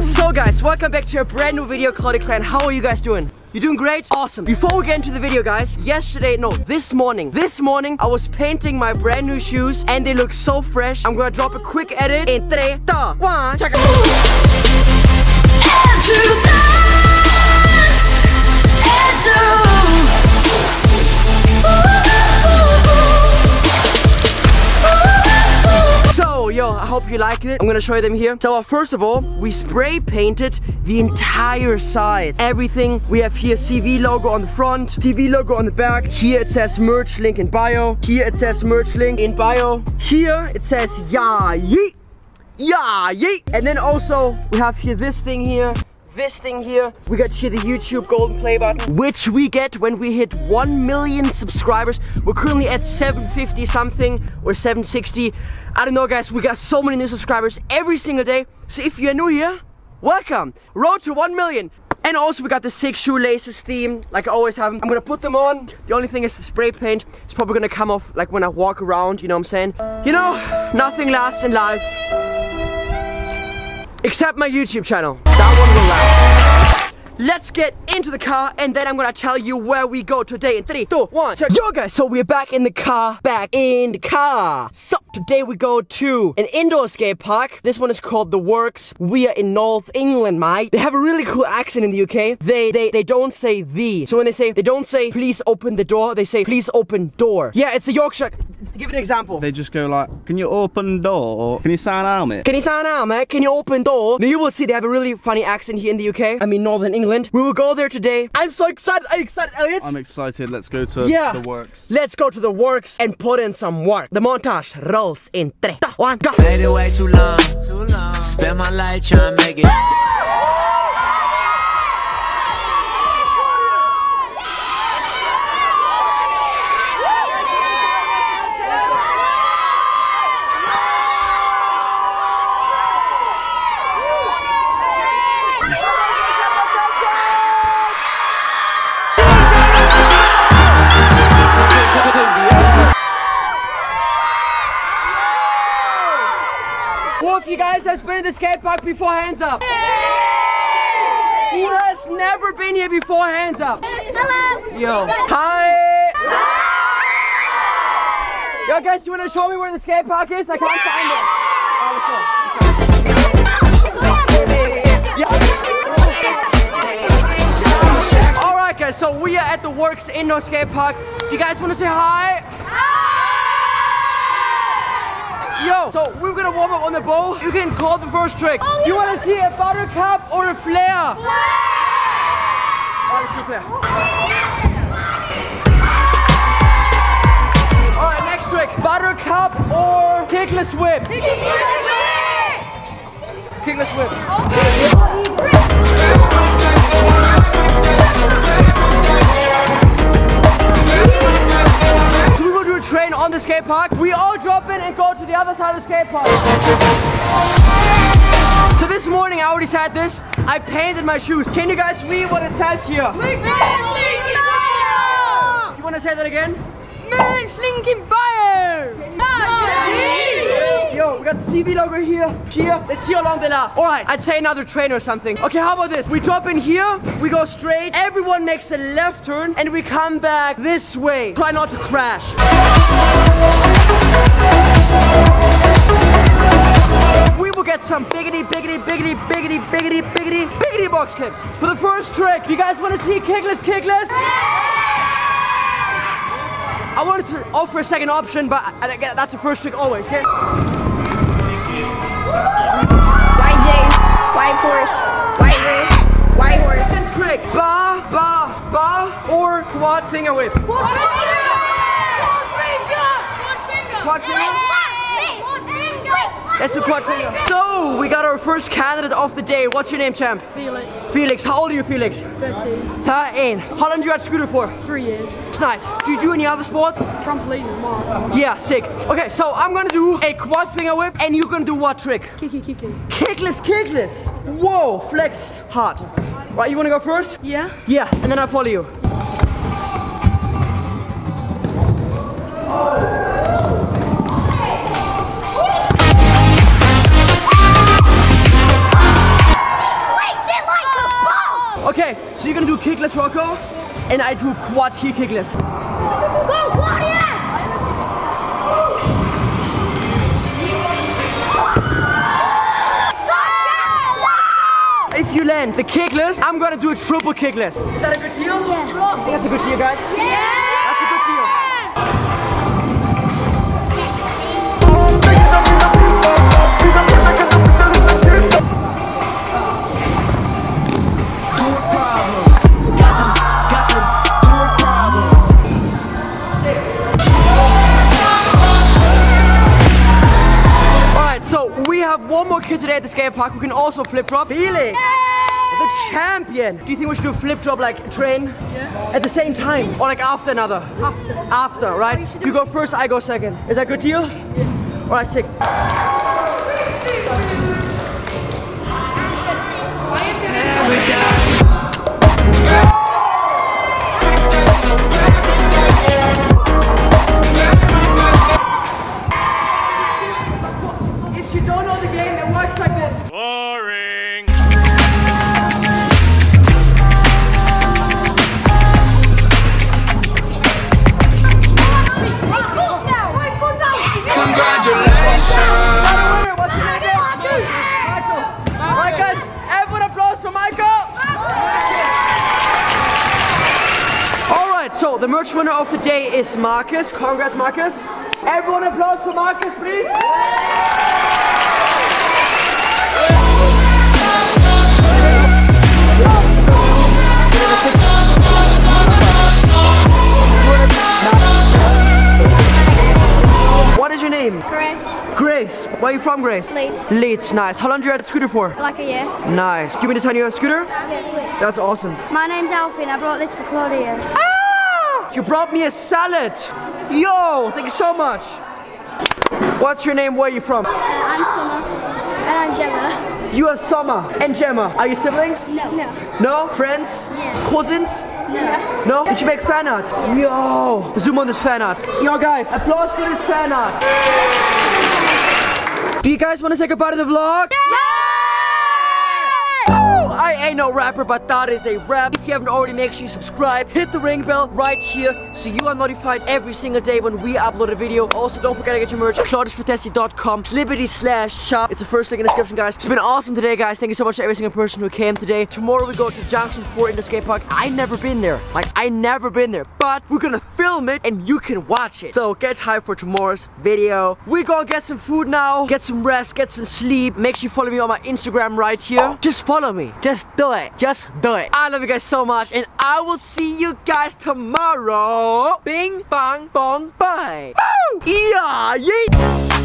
So guys, welcome back to a brand new video, Claudia Clan. How are you guys doing? You're doing great? Awesome. Before we get into the video, guys, yesterday, no, this morning, this morning, I was painting my brand new shoes and they look so fresh. I'm gonna drop a quick edit in three, two, one, check I hope you like it. I'm gonna show you them here. So, uh, first of all, we spray painted the entire side. Everything. We have here CV logo on the front, CV logo on the back. Here it says merch link in bio. Here it says merch link in bio. Here it says yeah yeet. Yeah yeet. And then also, we have here this thing here this thing here. We got here the YouTube golden play button, which we get when we hit 1 million subscribers. We're currently at 750 something or 760. I don't know guys, we got so many new subscribers every single day. So if you're new here, welcome. Road to 1 million. And also we got the six shoelaces theme, like I always have. I'm gonna put them on. The only thing is the spray paint. It's probably gonna come off like when I walk around, you know what I'm saying? You know, nothing lasts in life. Except my YouTube channel. That one will last. Let's get into the car and then I'm gonna tell you where we go today in three, two, one. Check. Yo guys, so we're back in the car, back in the car. So today we go to an indoor skate park. This one is called The Works. We are in North England, mate. They have a really cool accent in the UK. They they they don't say the. So when they say they don't say please open the door, they say please open door. Yeah, it's a Yorkshire. Give an example. They just go like, can you open door? Or can you sign out, mate? Can you sign out, mate? Can you open door? Now you will see they have a really funny accent here in the UK. I mean Northern England. We will go there today. I'm so excited. Are you excited, Elliot? I'm excited. Let's go to Yeah. the works. Let's go to the works and put in some work. The montage rolls in three, two, one, go. Made it way too long. Too long. Spend my life trying to make it. Who of you guys has been in the skate park before? Hands up. Who has never been here before? Hands up. Hello. Yo. Hi. Yo, guys, you want to show me where the skate park is? I can't find it. Oh, let's go. All right, guys. So we are at the Works Indoor Skate Park. You guys want to say hi? Yo, so we're gonna warm up on the bow. You can call the first trick. Oh, you wanna see a buttercup or a flare? Oh, let's do flare. Alright, next trick. Buttercup or kickless whip? Kickless whip. kickless So on the skate park. We all drop in and go to the other side of the skate park. So this morning I already said this. I painted my shoes. Can you guys read what it says here? Do you want to say that again? Yo, we got the CV logo here, here. Let's see how long they last. All right, I'd say another train or something. Okay, how about this? We drop in here, we go straight, everyone makes a left turn, and we come back this way. Try not to crash. We will get some biggity, biggity, biggity, biggity, biggity, biggity, biggity box clips. For the first trick, you guys want to see kickless, kickless? I wanted to offer a second option, but that's the first trick always, okay? White J, white horse, white wrist, white horse. Second trick, ba, ba, ba, or quad finger whip. Quad finger? That's a quad finger. So, we got our first candidate of the day. What's your name, champ? Felix, Felix. How old are you, Felix? 13, 13. How long do you ride scooter for? three years. It's nice. Do you do any other sports? Trampoline, mom. Yeah, sick. Okay, so I'm gonna do a quad finger whip and you're gonna do what trick? Kiki, kiki. Kickless, kickless. Whoa, flex hard. Right, you wanna go first? Yeah? Yeah, and then I follow you. Choco, and I do quad heel kickless. Go, Claudia! If you land the kickless, I'm gonna do a triple kickless. Is that a good deal? Yeah. I think that's a good deal, guys. That's have one more kid today at the skate park who can also flip drop. Felix! The champion! Do you think we should do a flip drop like train? Yeah. At the same time? Or like after another? After. After, right? Oh, you go first, I go second. Is that a good deal? Alright, sick. So the merch winner of the day is Marcus. Congrats, Marcus. Everyone applause for Marcus, please. Where are you from, Grace? Leeds. Leeds, nice. How long do you have the scooter for? Like a year. Nice. Give me the time you have a scooter? Yeah, That's awesome. My name's Alfie and I brought this for Claudia. Ah! You brought me a salad. Yo, thank you so much. What's your name? Where are you from? Uh, I'm Summer. And I'm Gemma. You are Summer and Gemma. Are you siblings? No. No. No? Friends? Yeah. Cousins? No. No? Did you make fan art? Yo! Zoom on this fan art. Yo guys, applause for this fan art. Do you guys want to say goodbye to the vlog? Woo! Ain't no rapper, but that is a rap. If you haven't already, make sure you subscribe. Hit the ring bell right here so you are notified every single day when we upload a video. Also, don't forget to get your merch, claudiusvertesi.com, slippity slash shop. It's the first link in the description, guys. It's been awesome today, guys. Thank you so much to every single person who came today. Tomorrow we go to Junction 4 in the skate park. I never been there. Like, I never been there. But we're gonna film it and you can watch it. So get hyped for tomorrow's video. we gonna get some food now, get some rest, get some sleep. Make sure you follow me on my Instagram right here. Just follow me. Just do it. Just do it. I love you guys so much and I will see you guys tomorrow. Bing, bang, bong, bye. Woo! Yeah, yeah.